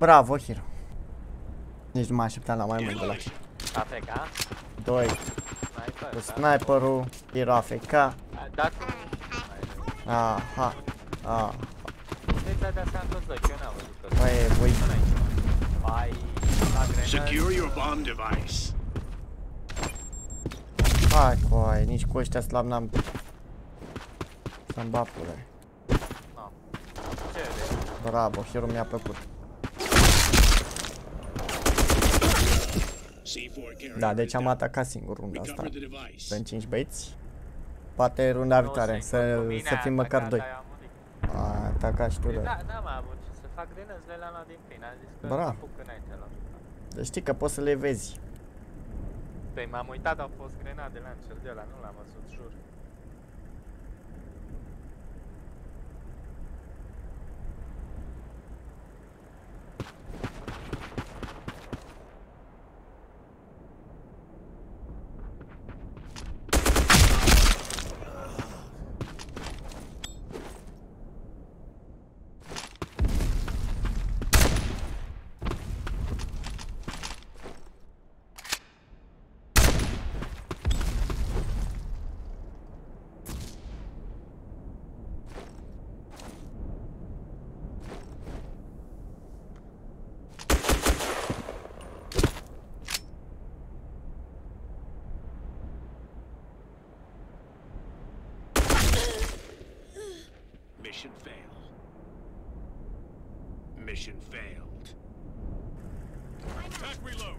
Bravo, Hiro. Nici nu mă așteptam la mai mult de la tine. AFK? 2 Sniper? cu da? sniperul, Hiro AFK. A, Da, tu... Aha. Ah. Deci de asta am toți doi, că eu n-am văzut că Băi, voi Ai... La grenade... Secure your bomb device. Hai cu aia, nici cu ăștia slab n-am... Să-mi bapule. No. Ce de? Bravo, Hiro mi-a plăcut. Da, deci is am down. atacat singur runda asta. Recover the device. Sunt 5 băieți. Poate runda viitoare, să, să fim măcar 2. A atacat și tu, Da, da. n-am mai avut ce să fac grenăzile la luat din plin, am zis că Bravo. mă apuc înainte la Deci știi că poți să le vezi. Păi m-am uitat, au fost grenade lancer de ăla, nu l-am văzut, jur. Mission failed. Mission failed. Attack reload.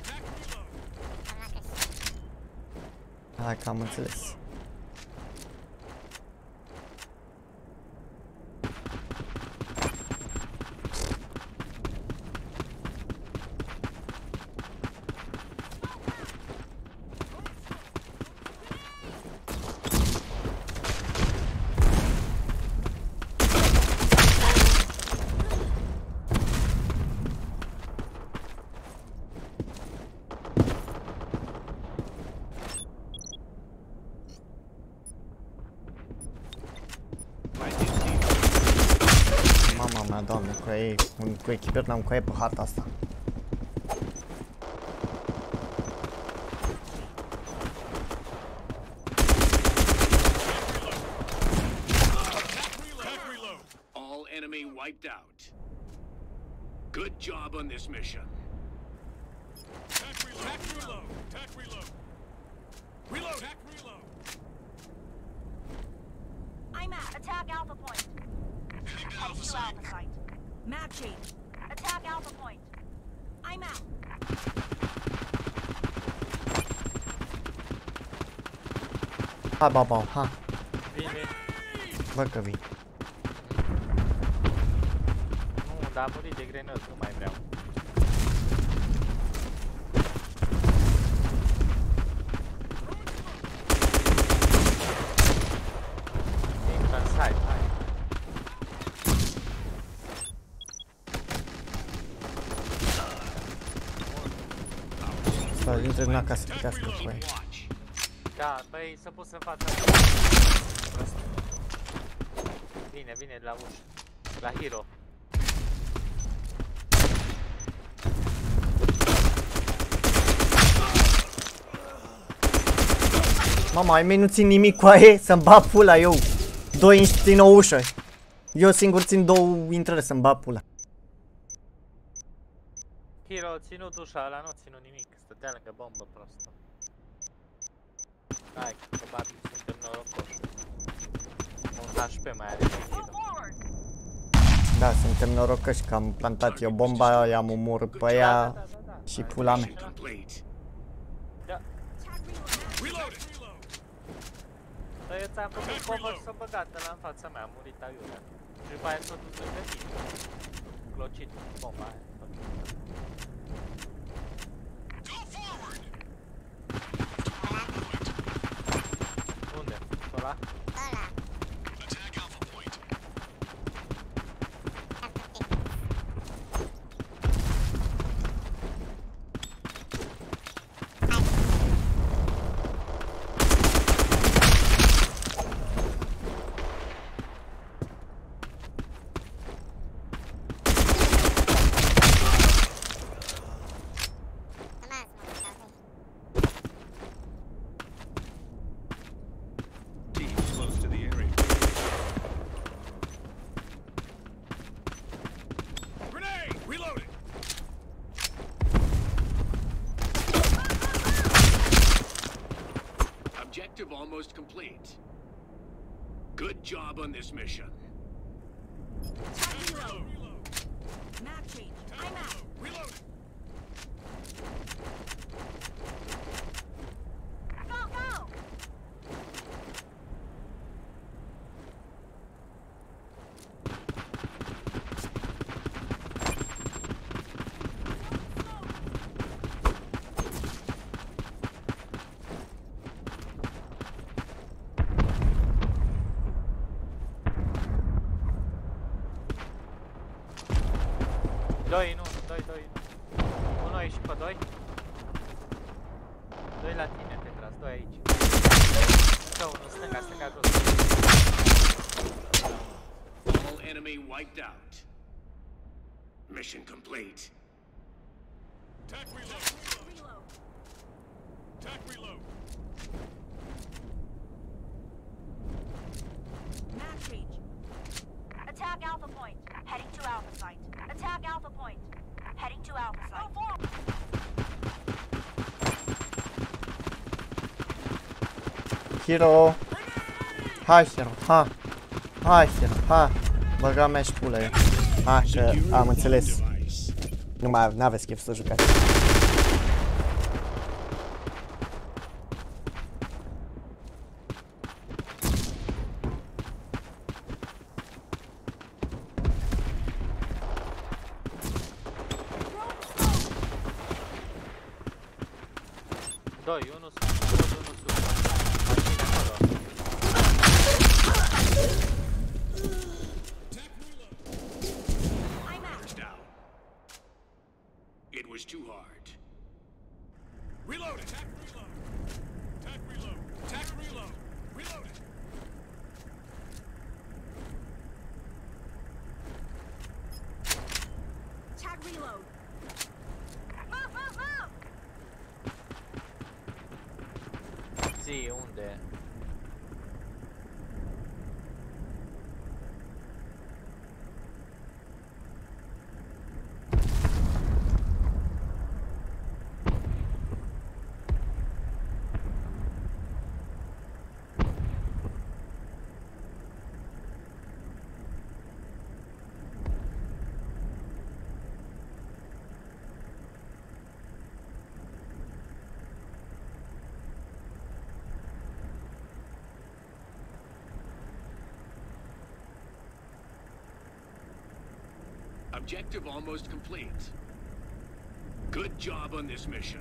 Attack reload. Hai că am înțeles. Right this team. Mama mea, doamne, cu ei, un- cu echipări n-am cu ei pe harta asta. Reload. All enemy wiped out. Good job on this mission. Attack reload. Attack reload. Attack reload. Reload. Attack reload. I'm at attack Alpha Point. Heading Alpha site. Alpha Site. Map change. Attack Alpha Point. I'm out. Ha, baba, ha, Vin, vin. bă că vin. Nu, dar a murit de grenăzi, nu mai vreau. Intră în site, hai. Să intre în acasă, să putească cu ei. Watch. Da, băi, să pus în fața. Prost. Vine, vine la ușă. La Hero. Mama, ai mei nu țin nimic cu aia să-mi bag pula eu. Doi inși țin o ușă. Eu singur țin două intrări să-mi bag pula. Hero, ținut ușa ăla, nu ținut nimic. Stătea lângă bombă prostă. Hai, probabil suntem norocoși. Un HP mai are și Hero. Forward. Da, suntem norocoși că am plantat eu bomba, i-am omorât pe ea Da, da, da. și pula mea. Mission complete. Da. Reload. Păi eu ți-am făcut cover să băgată la în fața mea, a murit aiurea. Și după aia s-a dus lângă tine. Clocit bomba aia. ¿Dónde? ¿Sola? Almost complete. Good job on this mission. Attack reload. Map change. I'm out. Reload. Go, go! Doi în 1, 2, 2. 1 aici pe 2. 2 la tine, Petras, 2 aici. Încă unul, stânga, stânga, jos. All enemy wiped out. Mission complete. Tac reload. Reload. Tac reload. Map change. Attack Alpha Point. Heading to Alpha Site. Attack Alpha Point. Heading to Alpha Site. Move forward. Hero. Hai, Hero, ha. Hai, Hero, ha. Băga mea și pula eu. Ha, că am înțeles. Device. Nu mai n-aveți chef să jucați. Doi, unul sus, doi, unul sus. Mașini acolo. I'm out. Down. It was too hard. Reload. Tac reload. Tac reload. Tac reload. Reload it. Tac reload. Move, move, move! Zi, unde? Objective almost complete. Good job on this mission.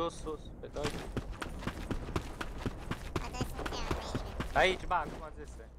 sus, sus. Pe doi. Hai de bac, cum am zis.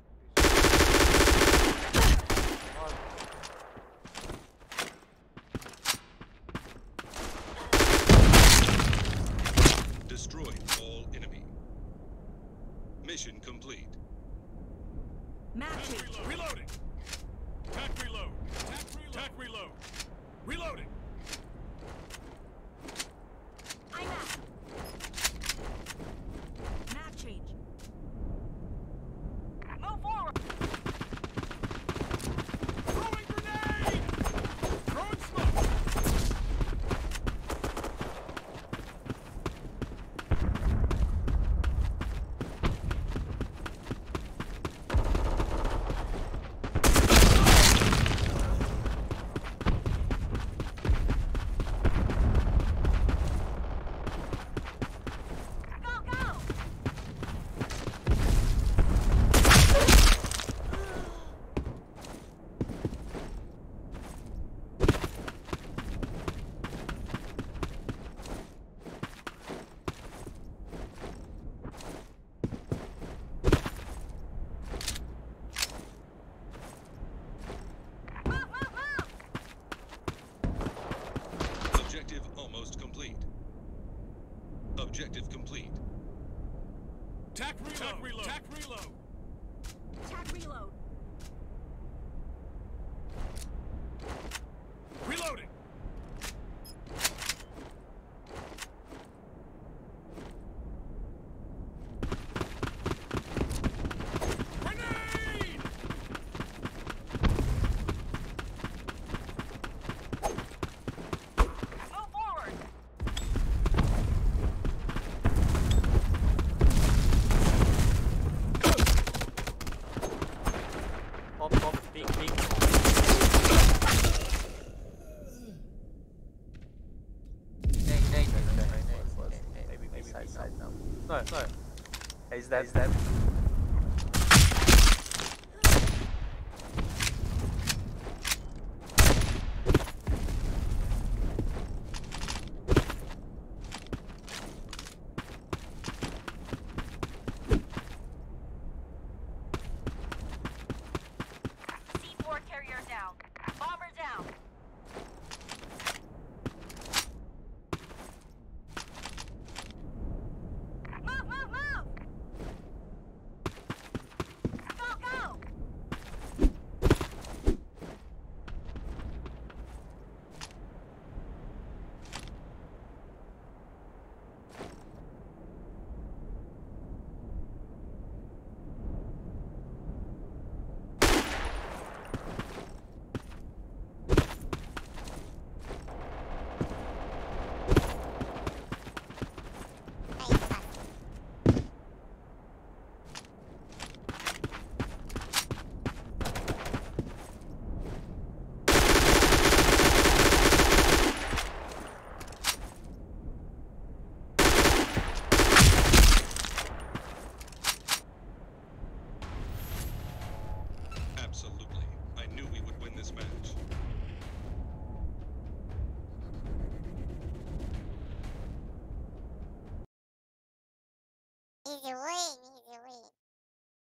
Low, low. He's dead, he's dead. C4 carrier down.